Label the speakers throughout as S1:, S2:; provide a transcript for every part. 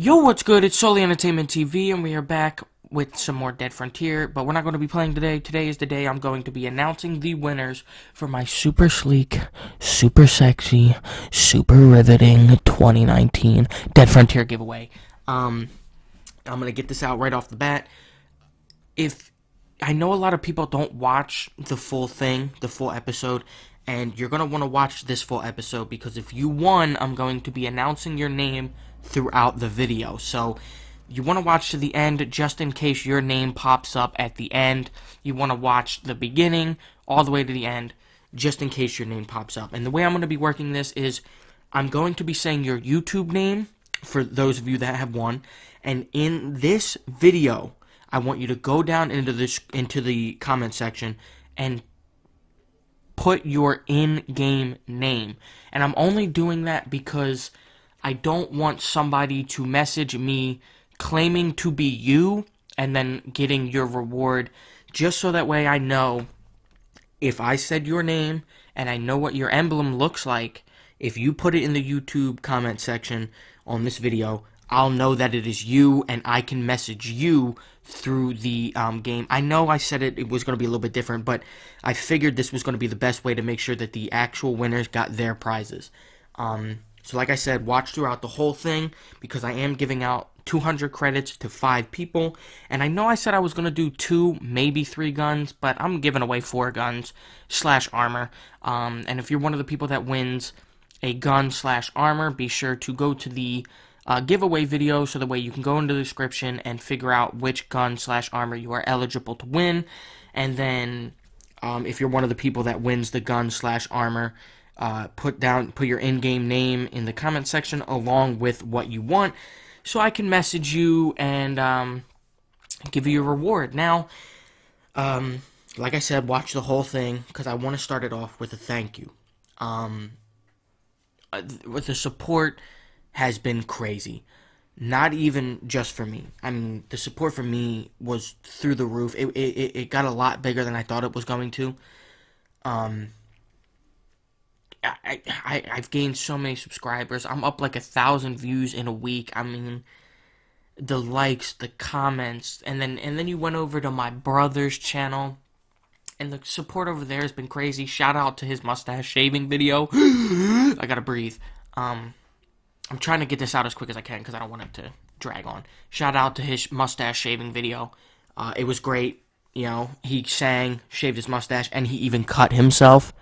S1: Yo, what's good? It's Solely Entertainment TV, and we are back with some more Dead Frontier, but we're not going to be playing today. Today is the day I'm going to be announcing the winners for my super sleek, super sexy, super riveting 2019 Dead Frontier giveaway. Um, I'm going to get this out right off the bat. If I know a lot of people don't watch the full thing, the full episode, and you're going to want to watch this full episode because if you won, I'm going to be announcing your name throughout the video. So you want to watch to the end just in case your name pops up at the end. You want to watch the beginning all the way to the end just in case your name pops up. And the way I'm going to be working this is I'm going to be saying your YouTube name for those of you that have won. And in this video, I want you to go down into this into the comment section and put your in-game name. And I'm only doing that because I don't want somebody to message me claiming to be you and then getting your reward just so that way I know if I said your name and I know what your emblem looks like, if you put it in the YouTube comment section on this video, I'll know that it is you and I can message you through the um, game. I know I said it, it was going to be a little bit different, but I figured this was going to be the best way to make sure that the actual winners got their prizes. Um, so, like I said, watch throughout the whole thing because I am giving out 200 credits to five people. And I know I said I was going to do two, maybe three guns, but I'm giving away four guns slash armor. Um, and if you're one of the people that wins a gun slash armor, be sure to go to the uh, giveaway video so the way you can go into the description and figure out which gun slash armor you are eligible to win. And then um, if you're one of the people that wins the gun slash armor, uh, put down put your in-game name in the comment section along with what you want so I can message you and um, give you a reward. Now, um, like I said, watch the whole thing because I want to start it off with a thank you. Um, uh, with the support has been crazy. Not even just for me. I mean, the support for me was through the roof. It it, it got a lot bigger than I thought it was going to. Um, I, I I've gained so many subscribers. I'm up like a thousand views in a week. I mean, the likes, the comments, and then and then you went over to my brother's channel, and the support over there has been crazy. Shout out to his mustache shaving video. I gotta breathe. Um, I'm trying to get this out as quick as I can because I don't want it to drag on. Shout out to his mustache shaving video. Uh, it was great. You know, he sang, shaved his mustache, and he even cut himself.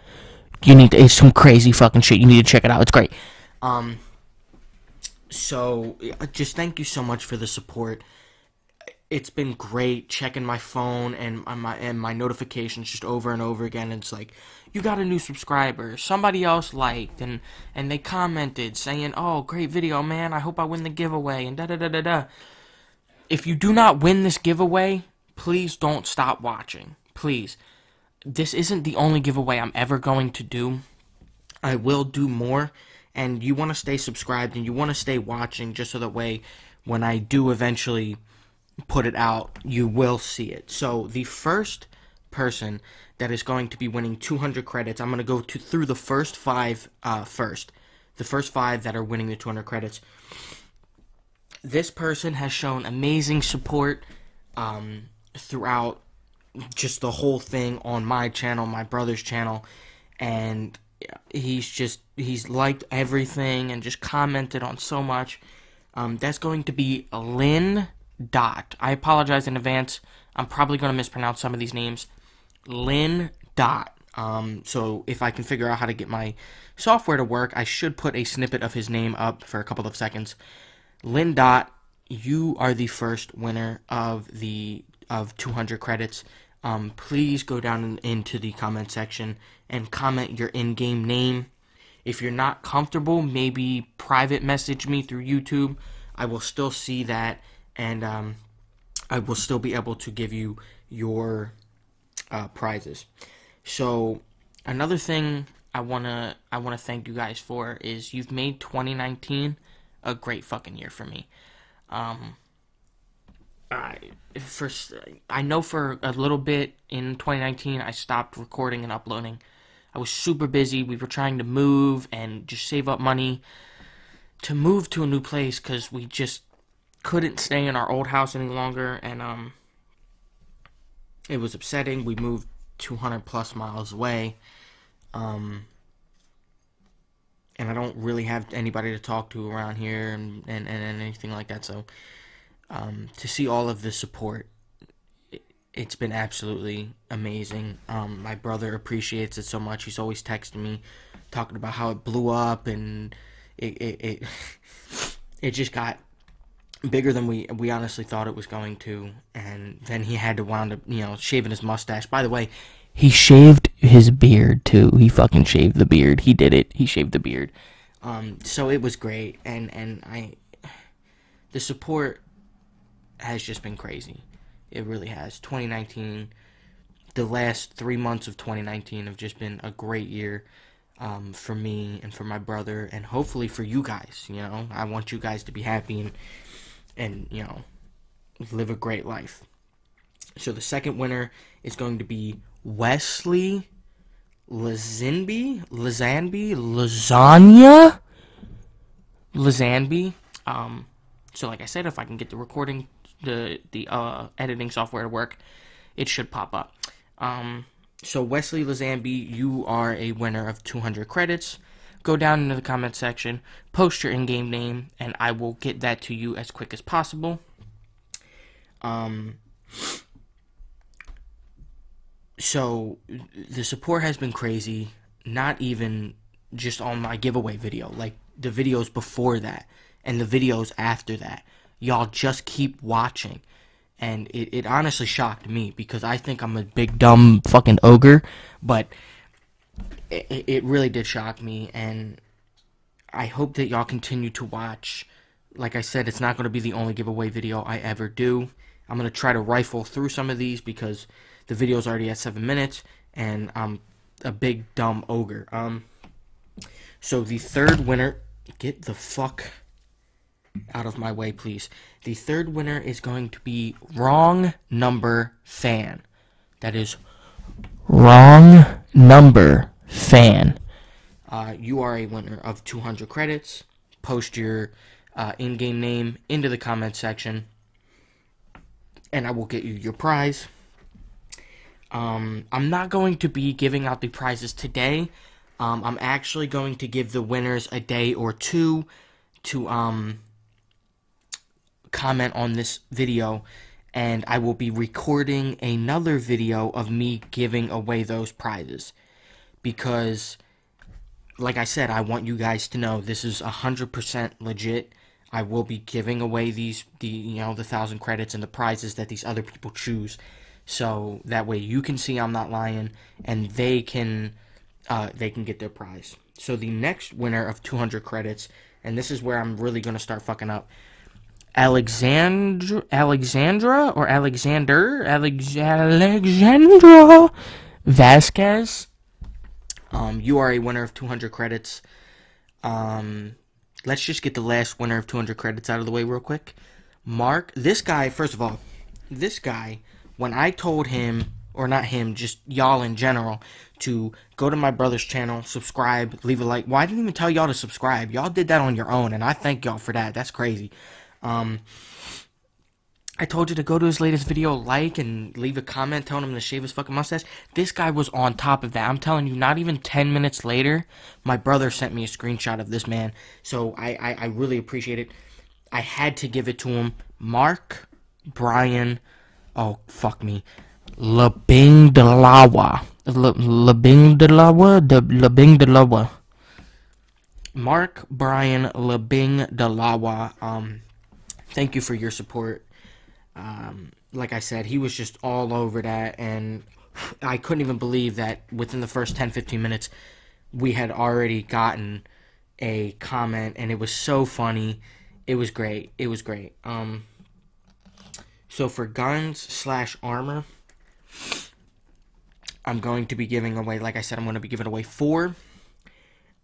S1: You need to, it's some crazy fucking shit. You need to check it out. It's great. Um, so just thank you so much for the support. It's been great checking my phone and my and my notifications just over and over again. It's like you got a new subscriber. Somebody else liked and and they commented saying, "Oh, great video, man. I hope I win the giveaway." And da da da da da. If you do not win this giveaway, please don't stop watching. Please this isn't the only giveaway I'm ever going to do. I will do more, and you want to stay subscribed and you want to stay watching just so that way when I do eventually put it out, you will see it. So the first person that is going to be winning 200 credits, I'm going to go to through the first five uh, first. The first five that are winning the 200 credits. This person has shown amazing support um, throughout just the whole thing on my channel, my brother's channel, and he's just he's liked everything and just commented on so much. Um, that's going to be Lynn Dot. I apologize in advance. I'm probably going to mispronounce some of these names. Lynn Dot. Um, so if I can figure out how to get my software to work, I should put a snippet of his name up for a couple of seconds. Lynn Dot, you are the first winner of the of 200 credits um, please go down in, into the comment section and comment your in-game name. If you're not comfortable, maybe private message me through YouTube. I will still see that, and um, I will still be able to give you your uh, prizes. So another thing I wanna I wanna thank you guys for is you've made 2019 a great fucking year for me. Um, I for I know for a little bit in 2019 I stopped recording and uploading. I was super busy. We were trying to move and just save up money to move to a new place cuz we just couldn't stay in our old house any longer, and um, it was upsetting. We moved 200 plus miles away, um, and I don't really have anybody to talk to around here and and, and anything like that. So, um, to see all of the support, it, it's been absolutely amazing. Um, my brother appreciates it so much. He's always texting me, talking about how it blew up and it it it, it just got bigger than we we honestly thought it was going to. And then he had to wound up you know shaving his mustache. By the way he shaved his beard too. He fucking shaved the beard. He did it. He shaved the beard. Um so it was great. And and i the support has just been crazy it really has 2019 the last three months of 2019 have just been a great year um, for me and for my brother and hopefully for you guys you know i want you guys to be happy and and you know live a great life. So the second winner is going to be Wesley Lazenby, Lazanby, Lasagna, Lazanby. Um, so like I said, if I can get the recording, the the uh, editing software to work, it should pop up. Um, so Wesley Lazanby, you are a winner of 200 credits go down into the comment section, post your in-game name, and I will get that to you as quick as possible. Um, so the support has been crazy. Not even just on my giveaway video, like the videos before that and the videos after that. Y'all just keep watching. And it, it honestly shocked me because I think I'm a big dumb fucking ogre, but it, it really did shock me, and I hope that y'all continue to watch. Like I said, it's not going to be the only giveaway video I ever do. I'm going to try to rifle through some of these because the video's already at 7 minutes, and I'm a big dumb ogre. Um, so the third winner, get the fuck out of my way, please. The third winner is going to be Wrong Number Fan. That is Wrong Number fan, uh, you are a winner of 200 credits. Post your uh, in game name into the comment section, and I will get you your prize. Um, I'm not going to be giving out the prizes today. Um, I'm actually going to give the winners a day or two to um, comment on this video, and I will be recording another video of me giving away those prizes because like I said, I want you guys to know this is 100% legit. I will be giving away these the you know the 1000 credits and the prizes that these other people choose. So that way you can see I'm not lying and they can uh, they can get their prize. So the next winner of 200 credits and this is where I'm really going to start fucking up. Alexandra Alexandra or Alexander Alex, Alexandra Vasquez um, you are a winner of 200 credits. Um, let's just get the last winner of 200 credits out of the way real quick. Mark, this guy, first of all, this guy, when I told him, or not him, just y'all in general, to go to my brother's channel, subscribe, leave a like. Well, I didn't even tell y'all to subscribe. Y'all did that on your own, and I thank y'all for that. That's crazy. Um, I told you to go to his latest video, like, and leave a comment telling him to shave his fucking mustache. This guy was on top of that. I'm telling you, not even 10 minutes later, my brother sent me a screenshot of this man. So I, I, I really appreciate it. I had to give it to him. Mark Brian, oh, fuck me. Labing Delawa. Labing Delawa. Mark Brian Labing Delawa. Um, thank you for your support um, like I said, he was just all over that, and I couldn't even believe that within the first 10 15 minutes, we had already gotten a comment, and it was so funny. It was great. It was great. Um, so for guns slash armor, I'm going to be giving away, like I said, I'm going to be giving away four.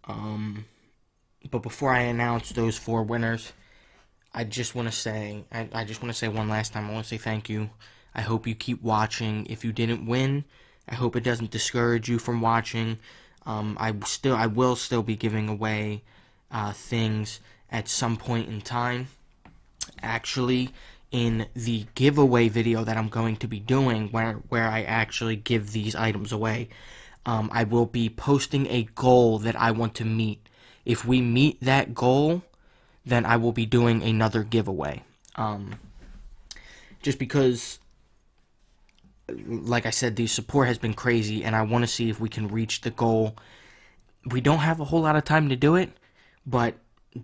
S1: Um, but before I announce those four winners, I just want to say, I, I just want to say one last time, I want to say thank you. I hope you keep watching. If you didn't win, I hope it doesn't discourage you from watching. Um, I still, I will still be giving away uh, things at some point in time. actually in the giveaway video that I'm going to be doing, where where I actually give these items away. Um, I will be posting a goal that I want to meet. If we meet that goal, then I will be doing another giveaway. Um, just because, like I said, the support has been crazy, and I want to see if we can reach the goal. We don't have a whole lot of time to do it, but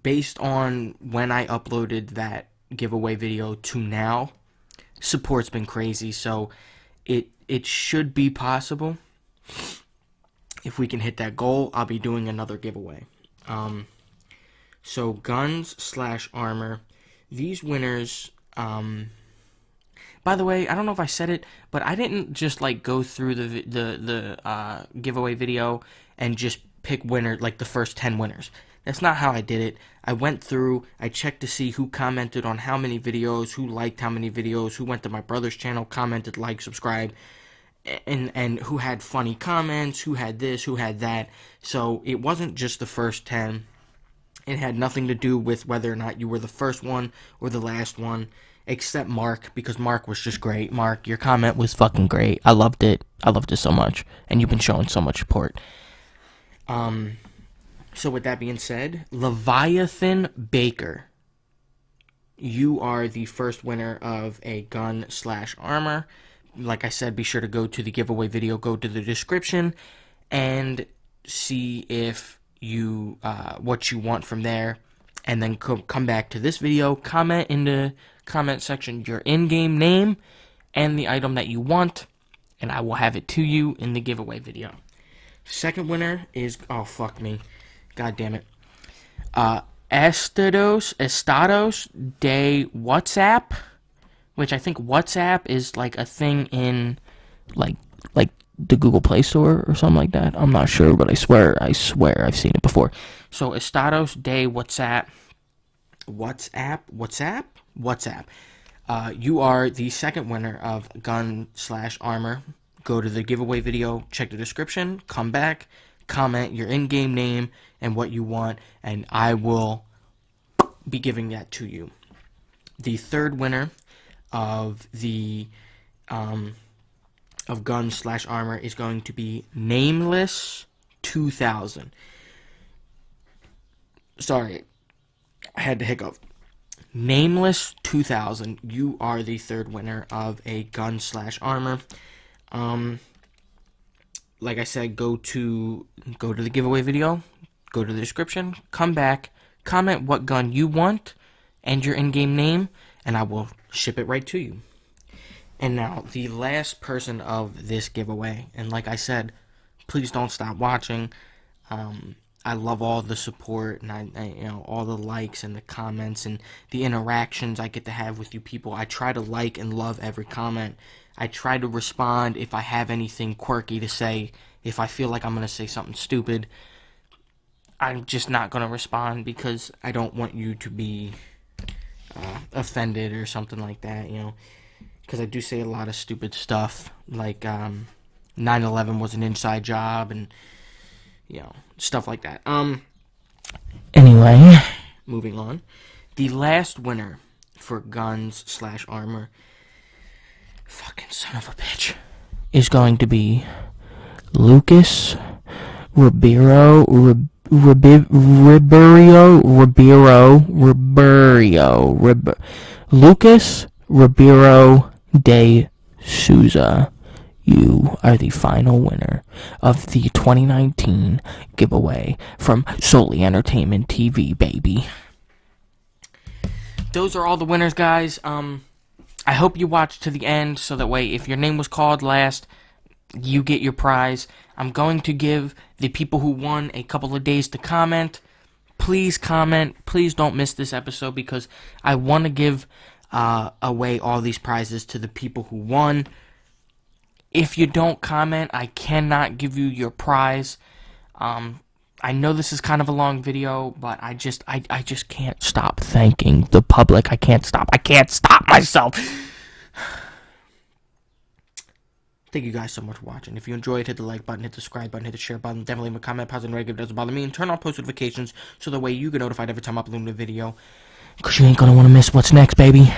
S1: based on when I uploaded that giveaway video to now, support's been crazy, so it it should be possible. If we can hit that goal, I'll be doing another giveaway. Um, so guns slash armor. These winners. Um, by the way, I don't know if I said it, but I didn't just like go through the the the uh, giveaway video and just pick winner like the first ten winners. That's not how I did it. I went through, I checked to see who commented on how many videos, who liked how many videos, who went to my brother's channel, commented, like, subscribe, and and who had funny comments, who had this, who had that. So it wasn't just the first 10. It had nothing to do with whether or not you were the first one or the last one, except Mark, because Mark was just great. Mark, your comment was fucking great. I loved it. I loved it so much. And you've been showing so much support. Um, so with that being said, Leviathan Baker, you are the first winner of a gun slash armor. Like I said, be sure to go to the giveaway video, go to the description, and see if you uh, what you want from there, and then co- come back to this video, comment in the comment section your in-game name and the item that you want, and I will have it to you in the giveaway video. Second winner is oh fuck me. God damn it. Uh, Estados, Estados de WhatsApp, which I think WhatsApp is like a thing in like like the Google Play Store or something like that. I'm not sure, but I swear, I swear I've seen it before. So Estados de WhatsApp, WhatsApp, WhatsApp, WhatsApp. Uh, you are the second winner of gun slash armor. Go to the giveaway video, check the description, come back, comment your in-game name and what you want, and I will be giving that to you. The third winner of the um, of gun slash armor is going to be Nameless 2000. Sorry, I had to hiccup. Nameless 2000, you are the third winner of a gun slash armor. Um, like I said, go to go to the giveaway video, go to the description, come back, comment what gun you want and your in-game name, and I will ship it right to you. And now the last person of this giveaway, and like I said, please don't stop watching. Um, I love all the support and I, I, you know all the likes and the comments and the interactions I get to have with you people. I try to like and love every comment. I try to respond if I have anything quirky to say. If I feel like I'm going to say something stupid, I'm just not going to respond because I don't want you to be uh, offended or something like that, you know. Because I do say a lot of stupid stuff, like um, 9/11 was an inside job, and you know stuff like that. Um. Anyway, moving on. The last winner for guns slash armor Fucking son of a bitch. Is going to be Lucas Ribeiro. Ribeiro. Ribeiro. Ribeiro. Ribeiro. Lucas Ribeiro de Souza. You are the final winner of the 2019 giveaway from Solely Entertainment TV, baby. Those are all the winners, guys. Um, I hope you watch to the end so that way if your name was called last, you get your prize. I'm going to give the people who won a couple of days to comment. Please comment. Please don't miss this episode because I want to give uh, away all these prizes to the people who won. If you don't comment, I cannot give you your prize. Um, I know this is kind of a long video, but I just I, I just can't stop thanking the public. I can't stop. I can't stop myself. Thank you guys so much for watching. If you enjoyed, hit the like button, hit the subscribe button, hit the share button. Definitely leave a comment, if it doesn't bother me. And turn on post notifications so that way you get notified every time I upload a video. Because you ain't gonna want to miss what's next, baby.